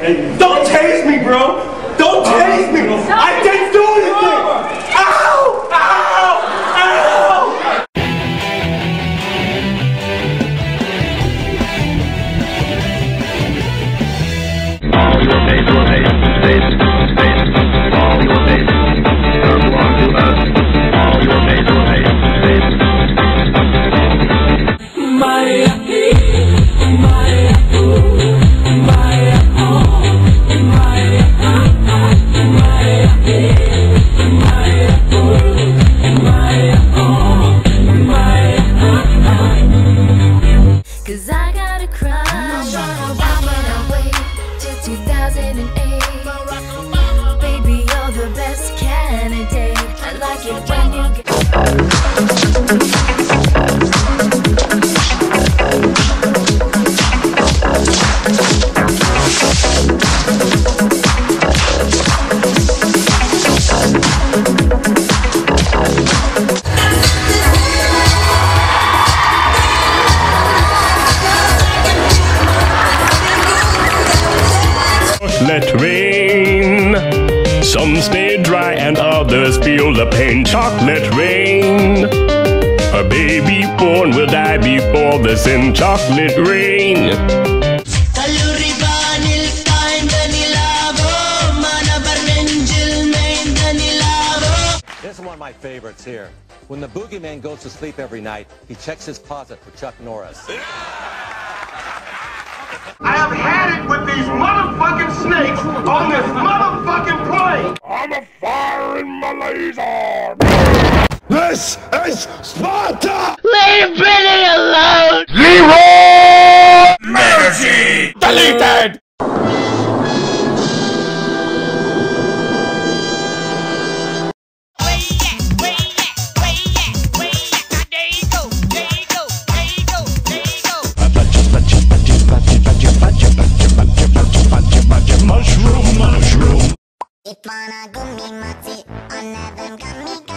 Don't tase me, bro. Don't tase me. I Cause I got a crush. Till 2008. Baby, you're the best candidate. I like it when you let rain. Some stay dry and others feel the pain. Chocolate rain. A baby born will die before the sin. Chocolate rain. This is one of my favorites here. When the boogeyman goes to sleep every night, he checks his closet for Chuck Norris. snakes on this motherfucking plane! I'm a firing my laser! This is Sparta! Leave Britney alone! Leeroy! Mercy! Deleted! Ipana gummi matzi, on them gummy